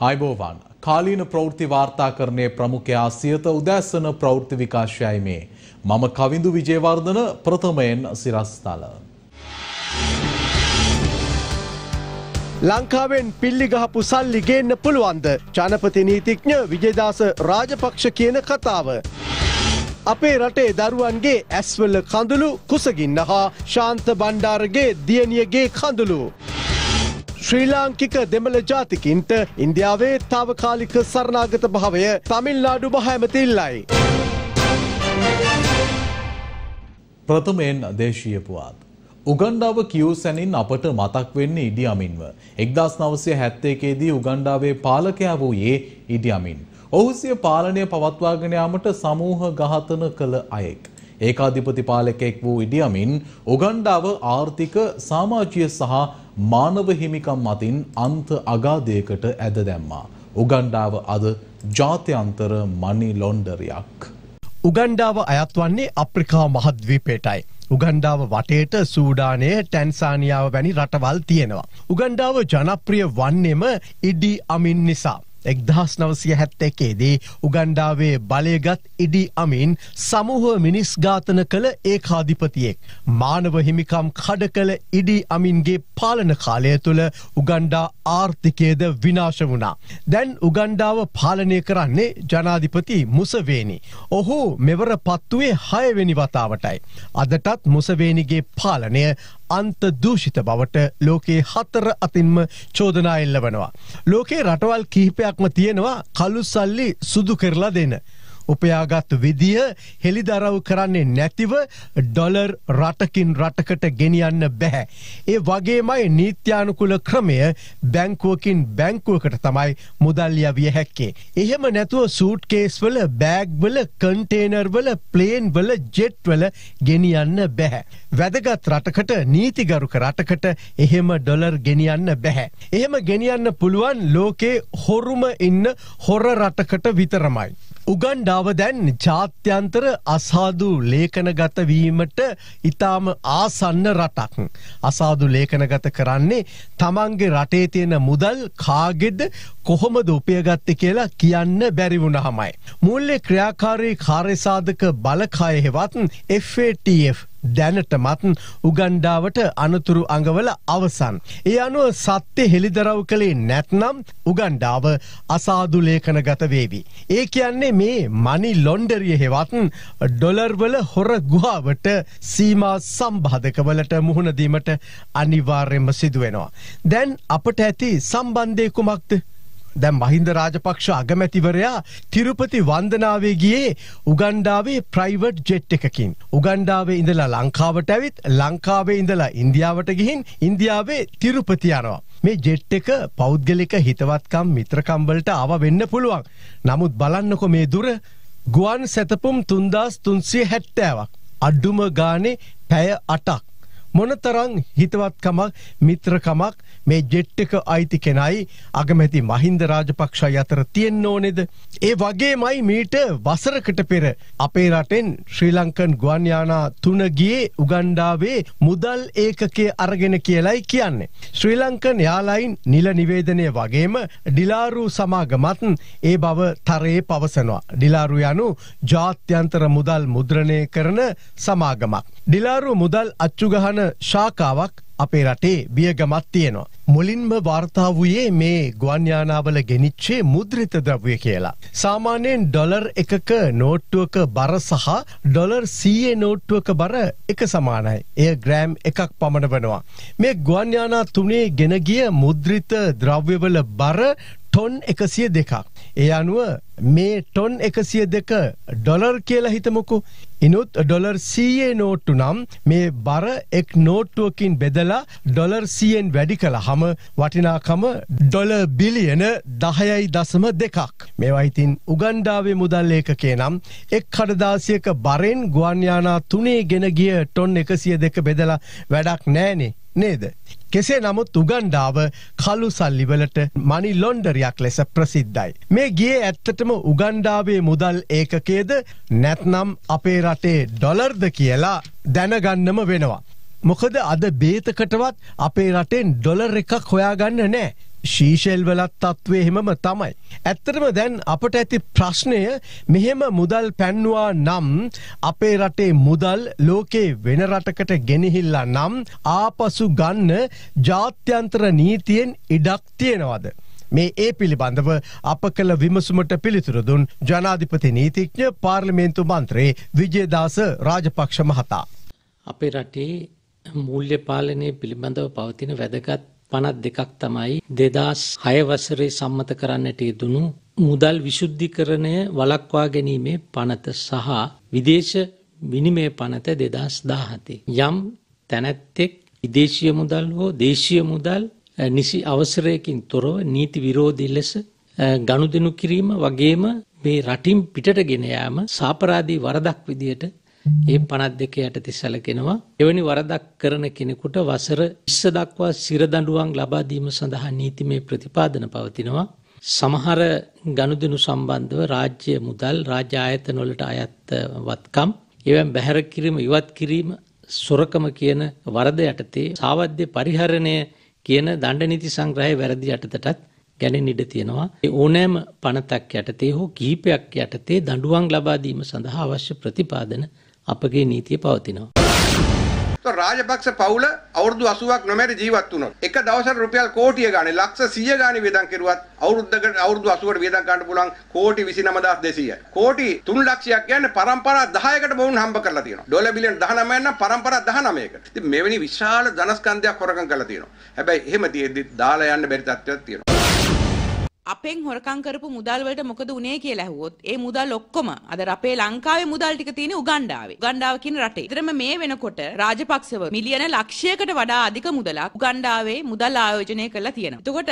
අයිබෝවන් කාලීන ප්‍රවෘත්ති වාර්තාකරණය ප්‍රමුඛයා සියත උදැස්සන ප්‍රවෘත්ති විකාශයයි මේ. මම කවිඳු විජේවර්ධන ප්‍රථමයෙන් සිරස්තල. ලංකාවෙන් පිල්ලිගහපු සල්ලි ගේන්න පුළුවන්ද ජනපති නීතිඥ විජේදාස රාජපක්ෂ කියන කතාව. අපේ රටේ දරුවන්ගේ ඇස්වල කඳුළු කුසගින්න හා ශාන්ත බණ්ඩාරගේ දියණියගේ කඳුළු. ශ්‍රී ලාංකික දෙමළ ජාතිකින්ට ඉන්දියාවේ තාවකාලික සරණාගත භාවය තමිල්නාඩු බහැමතිල්ලයි. ප්‍රථමයෙන් දේශීය පුවත්. උගණ්ඩාව කියූ සැනින් අපට මතක් වෙන්නේ ඉඩියමින්ව. එක්දස් නවසය හැත්තේකේදී උගණ්ඩාවේ පාලකයා වූයේ ඉඩියමින්. ඔහු සිය පාලනය පවත්වාගෙන යාමට සමූහ ඝාතන කළ අයෙක්. ඒකාධිපති පාලකෙක් වූ ඉඩියමින් උගණ්ඩාව ආර්ථික සමාජීය සහ මානව හිමිකම් මතින් අන්ත අගාධයකට ඇද දැම්මා. උගණ්ඩාව අද ජාත්‍යන්තර මනි ලොන්ඩරයක්. උගණ්ඩාව අයත් වන්නේ අප්‍රිකා මහද්වීපේටයි. උගණ්ඩාව වටේට සූඩානය ටැන්සානියාව වැනි රටවල් තියෙනවා. උගණ්ඩාව ජනප්‍රිය වන්නෙම ඉඩි අමින් නිසා. එක්දහස් නවසිය හැත්ත එකේදී උගණ්ඩාවේ බලයගත් ඉඩි අමින් සමූහ මිනිස් ඝාතන කළ ඒකාධිපතියෙක්. මානව හිමිකම් කඩ කළ ඉඩි අමින්ගේ පාලන කාලය තුළ උගණ්ඩා ආර්ථිකයද විනාශ වුණා. දැන් උගණ්ඩාව පාලනය කරන්නේ ජනාධිපති මුසවේනි. ඔහු මෙවර පත්තුවේ හයවෙනි වතාවටයි. අදටත් මුසවේනිගේ පාලනය අන්ත දූෂිත බවට ලෝකයේ හතර අතින්ම චෝදනා එල්ල වනවා. ලෝකේ රටවල් කිහිපයක්ම තියෙනවා කළු සල්ලි සුදු කරලා දෙන්න. උපයාගත් විදිහ හෙළිදරව් කරන්නේ නැතිව ඩොලර් රටකින් රටකට ගෙනියන්න බැහැ. ඒ වගේමයි නීත්‍යානුකුල ක්‍රමය බැංකුවකින් බැංකුවකට තමයි මුදල්ලිය විය හැක්කේ. එහෙම නැතුව සූට් කේස්වල බෑග්වල කන්ටේනර්වල ප්ලේන්වල ජෙට්වල ගෙනියන්න බැහැ. වැදගත් රටකට නීතිගරුක රටකට එහෙම ඩොලර් ගෙනියන්න බැහැ. එහෙම ගෙනියන්න පුළුවන් ලෝකේ හොරුම ඉන්න හොර රටකට විතරමයි. උගන්ඩාව දැන් ජාත්‍යන්තර අසාදු ලේඛනගත වීමට ඉතාම ආසන්න රටක්. අසාදු ලේඛනගත කරන්නේ තමන්ගේ රටේ තියෙන මුදල් කාගෙද කොහොමද උපයගත්ත කියලා කියන්න බැරිවුණහමයි. මුල්ලෙ ක්‍රියාකාරී කාර්යසාධක බලකාය හෙවත් FATF දැනටමත් උගණ්ඩාවට අනතුරු අඟවල අවසන්. ඒ අනුව සත්‍ය හෙළිදරව් කළේ නැත්නම් උගණ්ඩාව අසාදු ලේඛන ගත වේවි. ඒ කියන්නේ මේ මනි ලොන්ඩරිය හෙවත් ඩොලර්වල හොර ගුහාවට සීමා සම්බාධකවලට මුහුණදීමට අනිවාර්යෙන්ම සිදුවෙනවා. දැන් අපට ඇති සම්බන්ධය කුමක්ද? දැම් මහින්ද රාජපක්ෂ අගමැතිවරයා තිරුපති වන්දනාවේ ගියේ උගණ්ඩාවේ ප්‍රයිවට් ජෙට් එකකින්. උගණ්ඩාවේ ඉඳලා ලංකාවට ඇවිත් ලංකාවේ ඉඳලා ඉන්දියාවට ගිහින් ඉන්දියාවේ තිරුපති යනවා. මේ ජෙට් එක පෞද්ගලික හිතවත්කම් මිත්‍රකම්වලට ආව වෙන්න පුළුවන්. නමුත් බලන්නකො මේ දුර ගුවන් සැතපුම් තුන්දස් තුන්සිය හැට්ටෑවක්. අඩ්ඩුම ගානේ පැය අටක්. මොනතරං හිතවත්කමක් මිත්‍රකමක් මේ ජෙට් එක අයිති කෙනයි අගමැති මහින්ද රාජපක්ෂයි අතර තියෙන්න ඕනෙද. ඒ වගේමයි මීට වසරකට පෙර අපේ රටෙන් ශ්‍රී ලංකන් ගුවන්යානා තුනගේ උගණ්ඩාවේ මුදල් ඒකකේ අරගෙන කියලයි කියන්නේ. ශ්‍රී ලංකන් යාලයින් නිල නිවේදනය වගේම ඩිලාරු සමාගමත් ඒ බව තරයේ පවසනවා. ඩිලාරු යනු ජාත්‍යන්තර මුදල් මුද්‍රණය කරන සමාගමක්. ඩිලාරු මුදල් අච්චුගහන ශාකාවක් අපේ රටේ බියගමත් තියෙනවා. මුලින්ම වාර්තා වූයේ මේ ගුවන්යානාවල ගෙනිච්චේ මුද්‍රිත ද්‍රව්‍ය කියලා. සාමාන්‍යයෙන් ඩොලර් එකක නෝට්ටුවක බර සහ ඩොලර් සීයේ නෝට්ටුවක බර එක සමානයි. එය ග්‍රෑම් එකක් පමණ වනවා. මේ ගුවන්යානා තුනේ ගෙනගිය මුද්‍රිත ද්‍රව්‍යවල බර ටොන් එකසිය දෙකක්. ඒ අනුව මේ ටොන් එකසිය දෙක ඩොලර් කියලා හිතමුකු. ඉනුත් ඩොලර් සීයේ නෝට්ටු නම් මේ බර එක් නෝට්ටුවකින් බෙදලා ඩොලර් සියෙන් වැඩි කළ හම වටිනාකම ඩොල බිලියන දහයයි දසම දෙකක්. මේවයිතින් උගන්ඩාවේ මුදල් ඒකකේ නම් එක් කඩදාසියක බරෙන් ගුවන්යානා තුනේ ගෙන ගිය ටොන් එකසිය දෙක බෙදලා වැඩක් නෑනේ නේද. කෙසේ නමුත් උගන්ඩාව කලු සල්ලිවලට මනි ලොන්ඩරයක් ලෙස ප්‍රසිද්ධයි. මේ ගේ ඇත්තටම උගන්ඩාවේ මුදල් ඒකකේද නැත්නම් අපේ රටේ ඩොලර්ද කියලා දැනගන්නම වෙනවා. මොකද අද බේතකටවත් අපේ රටෙන් ඩොලර් එකක් හොයාගන්න නෑ. ශීෂෙල්වලත් තත්ත්වය එහෙමම තමයි. ඇත්තටම දැන් අපට ඇති ප්‍රශ්නය මෙහෙම මුදල් පැන්නවා නම් අපේ රටේ මුදල් ලෝකේ වෙන රටකට ගෙනහිල්ලා නම් ආපසු ගන්න ජාත්‍යන්ත්‍ර නීතියෙන් ඉඩක් තියෙනවද. මේ ඒ පිළිබඳව අප කළ විමසුමට පිළිතුරදුන් ජනාධිපති නීතිඥ පාර්ලිමේන්තු මන්ත්‍රේ විජේදාස රාජපක්ෂ මහතා. අපේ රටේ මූල්‍ය පාලනය පිළිබඳව පවතින වැදගත් පනත් දෙකක් තමයි දෙදස් හය වසරේ සම්මත කරන්නට යෙදුණු මුදල් විශුද්ධිකරණය වලක්වා ගැනීමේ පනත සහ විදේශ විනිමය පනත දෙදස් දාහතේ. යම් තැනැත්තෙක් විදේශය මුදල් හෝ දේශය මුදල් නිසි අවසරයකින් තොරව නීති විරෝධී ලෙස ගනුදෙනු කිරීම වගේම මේ රටින් පිටට ගෙන යාම සාපරාධී වරදක් විදියට ඒ පනත් දෙක යටතේ සැලකෙනවා. එවැනි වරදක් කරන කෙනෙකුට වසර 20 දක්වා සිරදඬුවම් ලබා දීම සඳහා නීතිමය ප්‍රතිපාදන පවතිනවා. සමහර ගනුදෙනු සම්බන්ධව රාජ්‍ය මුදල් රාජ්‍ය ආයතන වලට අයත් වත්කම් එවන් බැහැර කිරීම ඉවත් කිරීම සොරකම කියන වරද යටතේ සාවද්‍ය පරිහරණය කියන දණ්ඩ නීති සංග්‍රහය වැරදි යටතටත් ගැනෙන ඉඩ තියෙනවා. ඒ ඕනෑම පනතක් යටතේ හෝ කිහිපයක් යටතේ දඬුවම් ලබා දීම සඳහා අවශ්‍ය ප්‍රතිපාදන අපගේ නීතිය පවතිනවා. රාජපක්ෂ පවුල අවුරුදු 80ක් නොමැර ජීවත් වුණා. එක දවසට රුපියල් කෝටිය ගානේ ලක්ෂ 100 ගානේ වියදම් කෙරුවත් අවුරුද්දකට අවුරුදු 80කට වියදම් ගන්න පුළුවන් කෝටි 29200යි. කෝටි 3 ලක්ෂයක් කියන්නේ පරම්පරා 10කට බවුන් හම්බ කරලා තියෙනවා. ඩොලර් බිලියන 19ක් නම් පරම්පරා 19කට. ඉතින් මෙවැනි විශාල ධනස්කන්ධයක් හොරකම් කරලා තියෙනවා. හැබැයි එහෙම තියෙද්දි දාලා යන්න බැරි තත්ත්වයක් තියෙනවා. අපෙන් හොරකම් කරපු මුදල් වලට මොකද උනේ කියලා ඇහුවොත් ඒ මුදල් ඔක්කොම අද අපේ ලංකාවේ මුදල් ටික තියෙන උගණ්ඩාවේ. උගණ්ඩාව කියන රටේ. ඊතරම මේ වෙනකොට රාජපක්ෂව මිලියන ලක්ෂයකට වඩා අධික මුදලක් උගණ්ඩාවේ මුදල් ආයෝජනය කරලා තියෙනවා. එතකොට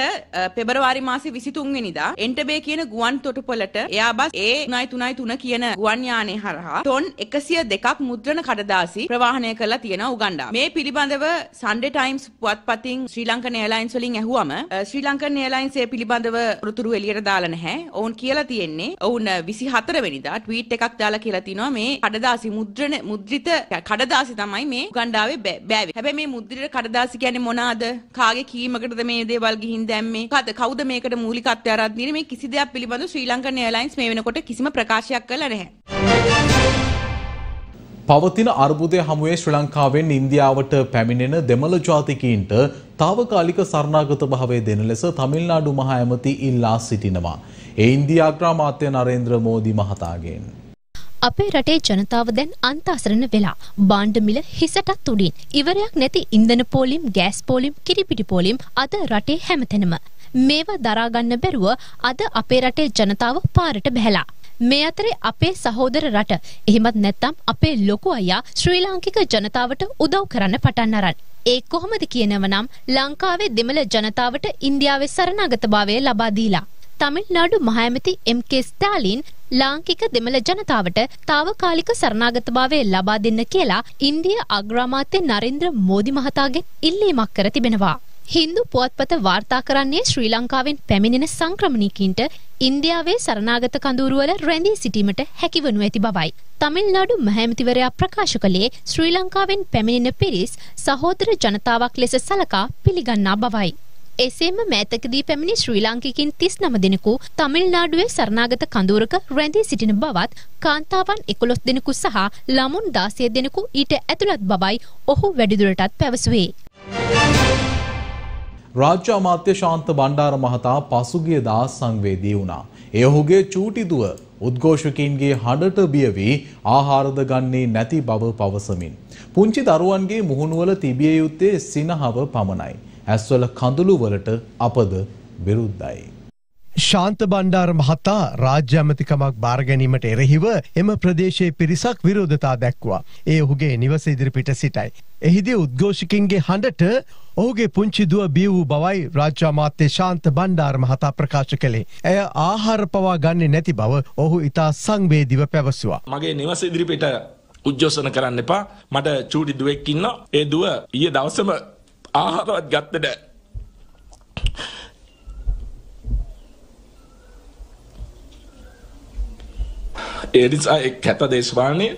පෙබරවාරි මාසේ 23 වෙනිදා එන්ටබේ කියන ගුවන් තොටුපළට එයාබස් A333 කියන ගුවන් යානය හරහා ටොන් 102ක් මුද්‍රණ කඩදාසි ප්‍රවාහනය කරලා තියෙනවා උගණ්ඩාව. මේ පිළිබඳව සන්ඩේ ටයිම්ස් පුවත්පතින් ශ්‍රී ලංකන් එයර්ලයින්ස් වලින් ඇහුවම ශ්‍රී ලංකන් එයර්ලයින්ස් ඒ පිළිබඳව තොරතුරු එළියට දාලා නැහැ. ඔවුන් කියලා තියෙන්නේ ඔවුන් 24 වෙනිදා ට්වීට් එකක් දාලා කියලා තිනවා මේ කඩදාසි මුද්‍රණ මුද්‍රිත කඩදාසි තමයි මේ උගණ්ඩාවේ බෑවේ. හැබැයි මේ මුද්‍රිත කඩදාසි කියන්නේ මොනවාද? කාගේ කීමකටද මේ දේවල් ගිහින් දැම්මේ? කද කවුද මේකට මූලිකත්වය අරන් දෙන්නේ? මේ කිසි දෙයක් පිළිබඳව ශ්‍රී ලංකන් එයර්ලයින්ස් මේ වෙනකොට කිසිම ප්‍රකාශයක් කළා නැහැ. පවතින අර්බුදය හමුවේ ශ්‍රී ලංකාවෙන් ඉන්දියාවට පැමිණෙන දෙමළ ජාතිකීන්ට තාවකාලික සරණාගත භාවය දෙන ලෙස තමිල්නාඩු මහ ඇමති ඉල්ලා සිටිනවා. ඒ ඉන්දියාග්‍රාමාත්‍ය නරේන්ද්‍ර මෝදි මහතාගෙන්. අපේ රටේ ජනතාව දැන් අන්තාසරණ වෙලා බාණ්ඩ මිල හිසටත් උඩින් ඉවරයක් නැති ඉන්ධන පෝලිම් ගෑස් පෝලිම් කිරිපිටි පෝලිම් අද රටේ හැමතැනම මේවා දරාගන්න බැරුව අද අපේ රටේ ජනතාව පාරට බැහැලා මේ අතරේ අපේ සහෝදර රට එහෙමත් නැත්තම් අපේ ලොකු අයියා ශ්‍රී ලාංකික ජනතාවට උදව් කරන්න පටන් අරන්. ඒ කොහොමද කියනව නම් ලංකාවේ දෙමළ ජනතාවට ඉන්දියාවේ සරණාගතභාවය ලබා දීලා. තමිල්නාඩු මහඇමති එම්.කේ. ස්ටාලින් ලාංකික දෙමළ ජනතාවට තාවකාලික සරණාගතභාවය ලබා දෙන්න කියලා ඉන්දිය අග්‍රාමාත්‍ය නරේන්ද්‍ර මෝදි මහතාගෙන් ඉල්ලීමක් කර තිබෙනවා. හින්දු පුවත්පත වාර්තා කරන්නේ ශ්‍රී ලංකාවෙන් පැමිණෙන සංක්‍රමණිකීන්ට ඉන්දියාවේ සරණාගත කඳවුරුවල රැඳී සිටීමට හැකිවනු ඇති බවයි. තමිල්නාඩු මහැමතිවරයා ප්‍රකාශ කළේ ශ්‍රී ලංකාවෙන් පැමිණෙන පිරිස් සහෝදර ජනතාවක් ලෙස සලකා පිළිගන්නා බවයි. එසේම මෑතකදී පැමිණි ශ්‍රී ලාංකිකින් තිස් නම දෙනෙකු තමිල්නාඩුවේ සරණාගත කඳවුරක රැඳී සිටින බවත් කාන්තාවන් එකොළොස් දෙනෙකු සහ ළමුන් දාසය දෙනෙකු ඊට ඇතුළත් බවයි ඔහු වැඩිදුරටත් පැවසුවේ. රාජ්‍ය අමාත්‍ය ශාන්ත බණ්ඩාර මහතා පසුගිය දා සංවේදී වුණා. එය ඔහුගේ චූටි දුව උද්ඝෝෂකයින්ගේ හඬට බිය වී ආහාරද ගන්නේ නැති බව පවසමින්. පුංචි දරුවන්ගේ මුහුණුවල තිබිය යුත්තේ සිනහව පමණයි. ඇස්වල කඳුළු වලට අපද විරුද්ධයි. ශාන්ත බණ්ඩාර මහතා රාජ්‍ය ඇමතිකමක් බාරගැනීමට එරෙහිව එම ප්‍රදේශයේ පිරිසක් විරෝධතා දැක්වා. ඒ ඔහුගේ නිවස ඉදිරිපිට සිටයි. එහිදී උද්ඝෝෂිකින්ගේ හඬට ඔහුගේ පුංචි දුව බිය වූ බවයි රාජ්‍යාමාත්‍ය ශාන්ත බණ්ඩාර මහතා ප්‍රකාශ කළේ. ඇය ආහාර පවා ගන්නේ නැති බව ඔහු ඉතා සංවේදිව පැවසුවා. මගේ නිවස ඉදිරිපිට උද්ඝෝෂණ කරන්න එපා. මට චූටි දුවෙක් ඉන්නවා. ඒ දුව ඊයේ දවසම ආහාරවත් ගත්තේ නැහැ. ඒ නිසා එක් කැත දේශපාලනයේ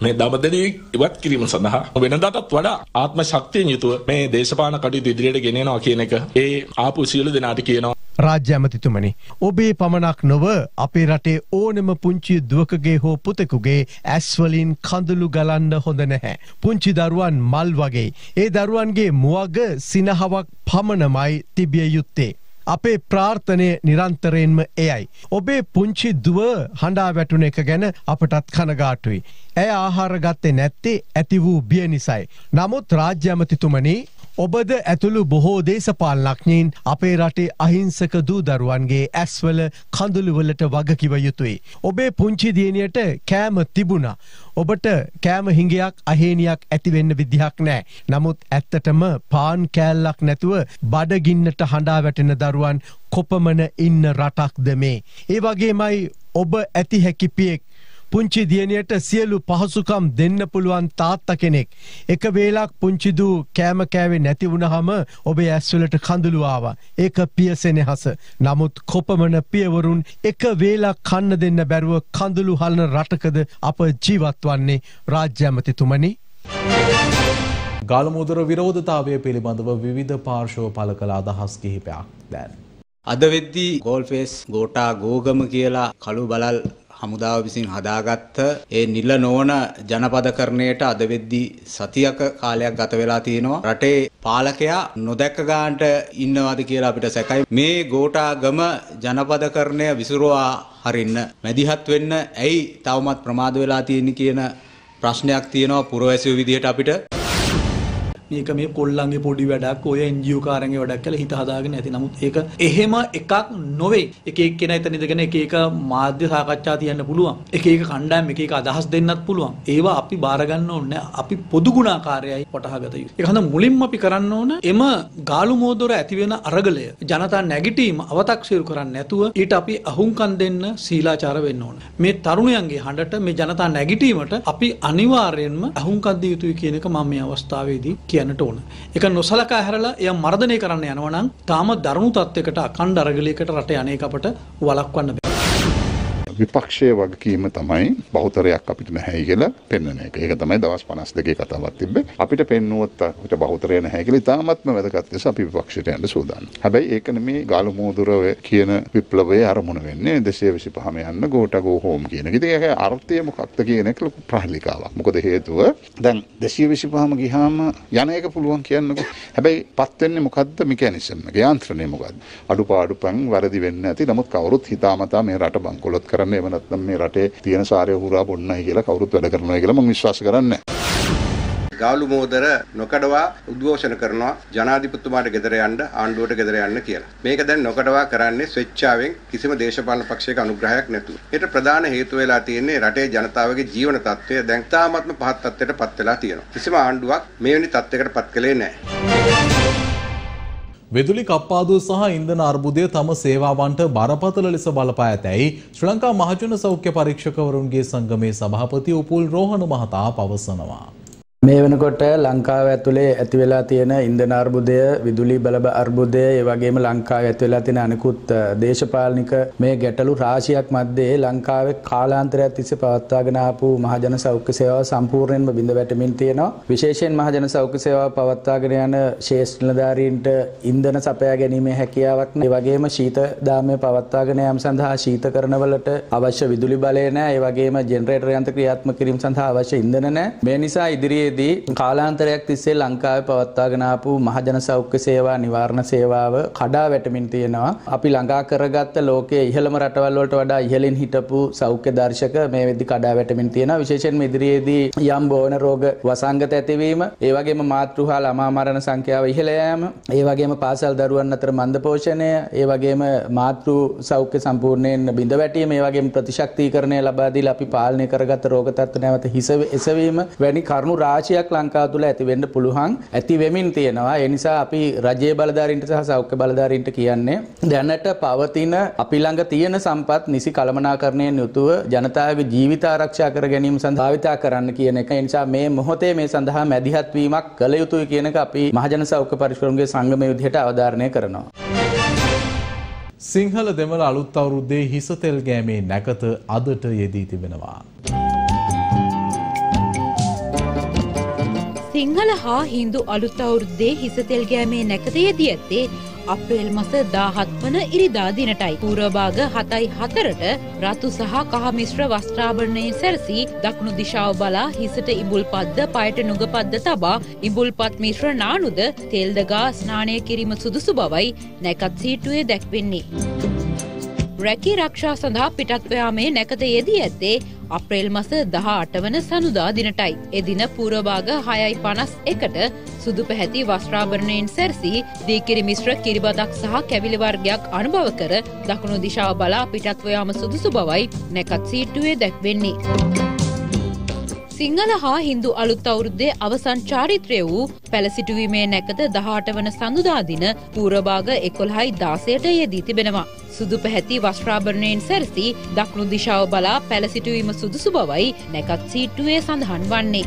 මේ දමදනී ඉවත් කිරීම සඳහා වෙනදාටත් වඩා ආත්ම ශක්තියෙන් යුතුව මේ දේශපාලන කටයුතු ඉදිරියට ගෙනෙනවා කියන එක ඒ ආපු සියලු දෙනාට කියනවා රාජ්‍ය ඇමතිතුමනි ඔබේ පමණක් නොව අපේ රටේ ඕනෙම පුංචි දුවකගේ හෝ පුතෙකුගේ ඇස්වලින් කඳුළු ගලන්න හොඳ නැහැ. පුංචි දරුවන් මල් වගේ. ඒ දරුවන්ගේ මුවග සිනහවක් පමණමයි තිබිය යුත්තේ. අපේ ප්‍රාර්ථනය නිරන්තරයෙන්ම එයයි. ඔබේ පුංචි දුව හඬා වැටුන එක ගැන අපටත් කනගාටුයි. ඇය ආහාර ගත්තේ නැත්තේ ඇති වූ බිය නිසයි. නමුත් රාජ්‍යමතිතුමනී ඔබද ඇතුළු බොහෝ දේශපාලනඥයින් අපේ රටේ අහිංසක දූ දරුවන්ගේ ඇස්වල කඳුළුවලට වගකිව යුතුයි. ඔබේ පුංචි දියණියට කෑම තිබුණා. ඔබට කෑම හිඟයක් අහේනියක් ඇතිවෙන්න විදිහක් නෑ. නමුත් ඇත්තටම පාන් කෑල්ලක් නැතුව බඩගින්නට හඬා වැටෙන දරුවන් කොපමන ඉන්න රටක්ද මේ. ඒ වගේමයි ඔබ ඇති හැකිපියෙක් පුංචි දියණියට සියලු පහසුකම් දෙන්න පුළුවන් තාත්ත කෙනෙක්. එක වේලක් පුංචිදූ කෑම කෑවේ නැති වුණහම ඔබේ ඇස්වලට කඳුළුවාව. ඒක පියසෙනෙහස. නමුත් කොපමන පියවරුන් එක වේලක් කන්න දෙන්න බැරුව කඳුළු හලන රටකද අප ජීවත් වන්නේ රාජ්‍යඇමතිතුමනි. ගාලමුදර විරෝධතාවය පිළිබඳව විවිධ පාර්ශව පල කළ අදහස් කිහිපයක් දැන්. අද වෙද්දී ගෝල්ෆේස් ගෝටා ගෝගම කියලා කළු බලල් හමුදාව විසින් හදාගත්ත ඒ නිල නොවන ජනපදකරණයට අද වෙද්දී සතියක කාලයක් ගත වෙලා තියෙනවා. රටේ පාලකයා නොදැක්ක ගන්නට ඉන්නවාද කියලා අපිට සැකයි. මේ ගෝඨාගම ජනපදකරණය විසිරුවා හරින්න මැදිහත් වෙන්න ඇයි තවමත් ප්‍රමාද වෙලා තියෙන්නේ කියන ප්‍රශ්නයක් තියෙනවා පුරවැසියෝ විදිහට අපිට. මේක මේ කොල්ලන්ගේ පොඩි වැඩක් ඔය එන්ජියෝ කාරන්ගේ වැඩක් කියලා හිත හදාගෙන ඇති. නමුත් ඒක එහෙම එකක් නොවේ. එක එක කෙනා එතන ඉඳගෙන එක එක මාධ්‍ය සාකච්ඡා තියන්න පුළුවන්. එක එක කණ්ඩායම් එක එක අදහස් දෙන්නත් පුළුවන්. ඒවා අපි බාර ගන්න ඕනේ. අපි පොදු ගුණාකාරයයි වටහාගත යුතුයි. ඒක හන්ද මුලින්ම අපි කරන්න ඕන එම ගාලු මෝදොර ඇති වෙන අරගලය ජනතා නැගිටීම අව탁සිරු කරන්නේ නැතුව ඊට අපි අහුම්කම් දෙන්න සීලාචාර වෙන්න ඕන. මේ තරුණයන්ගේ හඬට මේ ජනතා නැගිටීමට අපි අනිවාර්යයෙන්ම අහුම්කම් දිය යුතුයි කියන එක මම මේ අවස්ථාවේදී කියන්න කියන්නට ඕන. එක නොසලකා හැරලා එය මර්ධනය කරන්න යනවා නම් තාම දරුණු තත්වයකට අකණ්ඩ අරගලයකට රට යන්නේක අපට වළක්වන්න බෑ. විපක්ෂයේ වගකීම තමයි බහුතරයක් අපිට නැහැයි කියලා පෙන්වන එක. ඒක තමයි දවස් 52 කතාවක් තිබ්බේ. අපිට පෙන්නුවොත් අපිට බහුතරය නැහැ කියලා ඉතාමත්ම වැදගත් ලෙස අපි විපක්ෂයට යන්න සූදානම්. හැබැයි ඒක නෙමේ ගාලු මෝදුරව කියන විප්ලවයේ අරමුණ වෙන්නේ 225ම යන්න ගෝට ගෝ හෝම් කියන එක. ඉතින් ඒක අර්ථය මොකක්ද කියන එක ලොකු ප්‍රහලිකාවක්. මොකද හේතුව දැන් 225ම ගියාම යන එක පුළුවන් කියන්නකෝ. හැබැයි පත් වෙන්නේ මොකද්ද මෙකැනිසම් එක? යාන්ත්‍රණය මොකද්ද? අඩුපාඩුපන් වැරදි වෙන්නේ නැති. නමුත් කවුරුත් හිතාමතා මේ රට බංකොලොත් කර කරන්න එහෙම නැත්නම් මේ රටේ තියෙන සාරය හුරා බොන්නයි කියලා කවුරුත් වැඩ කරනවා කියලා මම විශ්වාස කරන්නේ ගාලු මෝදර නොකඩවා උද්ඝෝෂණ කරනවා ජනාධිපතිතුමාට ගෙදර යන්න ආණ්ඩුවට ගෙදර යන්න කියලා. මේක දැන් නොකඩවා කරන්නේ ස්වේච්ඡාවෙන් කිසිම දේශපාලන පක්ෂයක අනුග්‍රහයක් නැතුව. ඒකට ප්‍රධාන හේතුව වෙලා තියෙන්නේ රටේ ජනතාවගේ ජීවන තත්ත්වය දැන් තාමත්ම පහත් තත්ත්වයට පත් වෙලා තියෙනවා. කිසිම ආණ්ඩුවක් මෙවැනි තත්ත්වයකට පත් කළේ නැහැ. වෙදුලි කප්පාදුව සහ ඉන්ධන අර්බුදය තම සේවාවන්ට බරපතල ලෙස බලපා ඇතැයි ශ්‍රී ලංකා මහජන සෞඛ්‍ය පරීක්ෂකවරුන්ගේ සංගමේ සභාපති උපුල් රෝහණ මහතා පවසනවා. මේ වෙනකොට ලංකාව ඇතුලේ ඇති වෙලා තියෙන ඉන්ධන අර්බුදය, විදුලි බලබ අර්බුදය, ඒ වගේම ලංකාවේ ඇති වෙලා තියෙන අනිකුත් දේශපාලනික මේ ගැටලු රාශියක් මැද්දේ ලංකාවේ කාලාන්තරයක් තිස්සේ පවත්වාගෙන ආපු මහජන සෞඛ්‍ය සේවාව සම්පූර්ණයෙන්ම බිඳ වැටෙමින් තියෙනවා. විශේෂයෙන් මහජන සෞඛ්‍ය සේවාව පවත්වාගෙන යන ශේෂ්ඨ නිලධාරීන්ට ඉන්ධන සපයා ගැනීමේ හැකියාවක් නැහැ. ඒ වගේම ශීත දාමය පවත්වාගෙන යාම සඳහා ශීතකරණවලට අවශ්‍ය විදුලි බලය නැහැ. ඒ වගේම ජෙනරේටර් යන්ත්‍ර ක්‍රියාත්මක කිරීම සඳහා අවශ්‍ය ඉන්ධන නැහැ. මේ නිසා ඉදිරියේ කාලයේදී කාලාන්තරයක් තිස්සේ ලංකාවේ පවත්වාගෙන ආපු මහජන සෞඛ්‍ය සේවා නිවාරණ සේවාව කඩා වැටමින් තියෙනවා. අපි ළඟා කරගත්ත ලෝකයේ ඉහළම රටවල් වලට වඩා ඉහළින් හිටපු සෞඛ්‍ය දර්ශක මේ වෙද්දි කඩා වැටමින් තියෙනවා. විශේෂයෙන්ම ඉදිරියේදී යම් බෝන රෝග වසංගත ඇතිවීම, ඒ වගේම මාතෘහා ළමා මරණ සංඛ්‍යාව ඉහළ යාම, ඒ වගේම පාසල් දරුවන් අතර මන්ද පෝෂණය, ඒ වගේම මාතෘ සෞඛ්‍ය සම්පූර්ණයෙන් බිඳ වැටීම, ඒ වගේම ප්‍රතිශක්තිකරණය ලබා දීලා අපි පාලනය කරගත්ත රෝග තත්ත්ව නැවත හිස එසවීම වැනි කරුණු රාශියක් රාශියක් ලංකාව තුළ ඇති වෙන්න පුළුවන් ඇති වෙමින් තියෙනවා. ඒ නිසා අපි රජයේ බලධාරීන්ට සහ සෞඛ්‍ය බලධාරීන්ට කියන්නේ දැනට පවතින අපි ළඟ තියෙන සම්පත් නිසි කළමනාකරණයෙන් යුතුව ජනතාවගේ ජීවිත ආරක්ෂා කර ගැනීම සඳහා භාවිතා කරන්න කියන එක. ඒ නිසා මේ මොහොතේ මේ සඳහා මැදිහත් වීමක් කළ යුතුයි කියන එක අපි මහජන සෞඛ්‍ය පරිශ්‍රමගේ සංගමයේ විදිහට අවධාරණය කරනවා. සිංහල දෙමළ අලුත් අවුරුද්දේ හිසතෙල් ගෑමේ නැකත අදට යෙදී තිබෙනවා. සිංහල හා හින්දු අලුත් අවුරුද්දේ හිසතෙල් ගෑමේ නැකතයේදී ඇත්තේ අප්‍රේල් මස දාහත් වන ඉරිදා දිනටයි. පූරභාග හතයි හතරට රතු සහ කහමිශ්‍ර වස්ත්‍රාභරණයෙන් සැරසී දකුණු දිශාව බලා හිසට ඉබුල් පද්ද පයට නුගපද්ද තබා ඉබුල්පත් මිශ්‍ර නානුද තෙල්දගා ස්නානය කිරීම සුදුසු බවයි නැකත් සීටුවේ දැක්වෙන්නේ. රැකී රක්ෂා සඳහා පිටත්වයාමේ නැකත යෙදී ඇත්තේ අප්‍රේල් මස දහ අටවන සනුදා දිනටයි. එදින පූරභාග හයයි පනස් එකට සුදු පැහැති වස්ත්‍රාභරණයෙන් සැරසී දීකිරි මිශ්‍ර කිරිබදක් සහ කැවිලිවර්ගයක් අනුභව කර දකුණු දිශාව බලා පිටත්වයාම සුදුසු බවයි නැකත් සීට්ටුවේ දැක්වෙන්නේ. සිංහල හා හින්දු අලුත් අවුරුද්දේ අවසන් චාරිත්‍රය වූ පැලසිටුවීමේ නැකත දහට වන සඳුදාදින පූරභාග එකොළහයි දාසයට යෙදී තිබෙනවා. සුදු පැහැති වස්්‍රාභරණයෙන් සැරසි දක්ුණු දිශාව බලා පැලසිටුවීම සුදුසු බවයි නැකත් සීට්ටුවේ සඳහන් වන්නේ.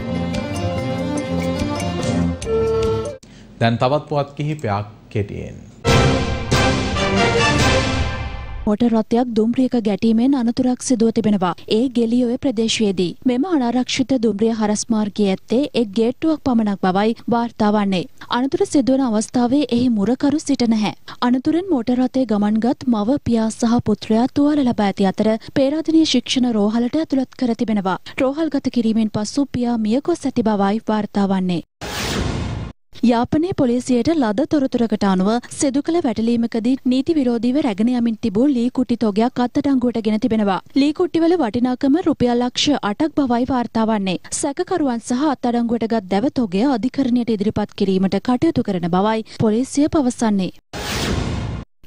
දැන් තවත් පුවත් කිහිපයක් කෙටියෙන්. මොටර් රථයක් දුම්රියක ගැටීමෙන් අනතුරක් සිදුව තිබෙනවා. ඒ ගෙලියොවේ ප්‍රදේශයේදී. මෙම අනාරක්ෂිත දුම්රිය හරස් මාර්ගයේ ඇත්තේ එක් ගේට්ටුවක් පමණක් බවයි වාර්තා වන්නේ. අනතුර සිදුවන අවස්ථාවේ එහි මුරකරු සිට නැහැ. අනතුරෙන් මෝටර් රථයේ ගමන්ගත් මව පියා සහ පුත්‍රයා තුවාල ලබා ඇති අතර පේරාදෙණිය ශික්ෂණ රෝහලට ඇතුළත් කර තිබෙනවා. රෝහල්ගත කිරීමෙන් පසු පියා මියගොස් ඇති බවයි වාර්තා වන්නේ. යාපනයේ පොලිසියට ලද තොරතුරකට අනුව සිදු කළ වැටලීමකදී නීති විරෝධීව රැගෙන යමින් තිබූ ලී කුටි තොගයක් අත්අඩංගුවට ගෙන තිබෙනවා. ලී කුට්ටිවල වටිනාකම රුපියල් ලක්ෂ 8ක් බවයි වාර්තා වන්නේ. සැකකරුවන් සහ අත්අඩංගුවට ගත් දැව තොගය අධිකරණයට ඉදිරිපත් කිරීමට කටයුතු කරන බවයි පොලිසිය පවසන්නේ.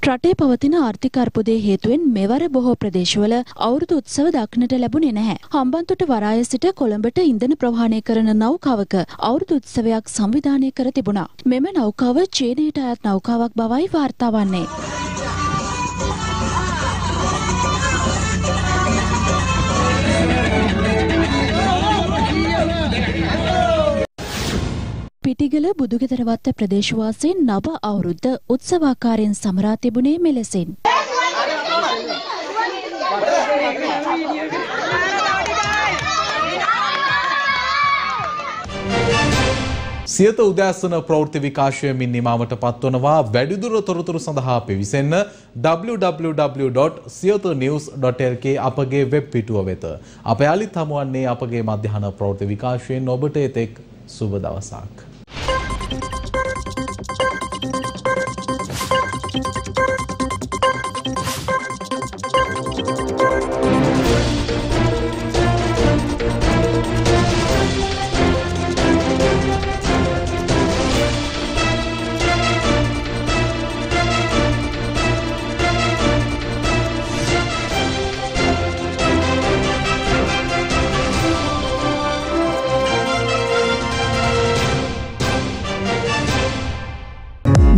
රටේ පවතින ආර්ථික අර්බුදය හේතුවෙන් මෙවර බොහෝ ප්‍රදේශවල අවුරුදු උත්සව දක්නට ලැබුණේ නැහැ. හම්බන්තොට වරාය සිට කොළඹට ඉන්ධන ප්‍රවාහනය කරන නෞකාවක අවුරුදු උත්සවයක් සංවිධානය කර තිබුණා. මෙම නෞකාව චීනයට අයත් නෞකාවක් බවයි වාර්තා වන්නේ. පිටිගල බුදුගෙදරවත්ත ප්‍රදේශවාසීන් නව අවුරුද්ද උත්සවාකාරයෙන් සමරා තිබුණේ මෙලෙසින්. සියත උදෑසන ප්‍රවෘත්ති විකාශයමින් නිමාවට පත්වනවා වැඩිදුර තොරතුරු සඳහා පිවිසෙන්න www.සියතnews.lk අපගේ වෙබ් පිටුව වෙත. අප යාලිත් හමුවන්නේ අපගේ මධ්‍යහන ප්‍රවෘත්ති විකාශයෙන් ඔබට එතෙක් සුබ දවසක්.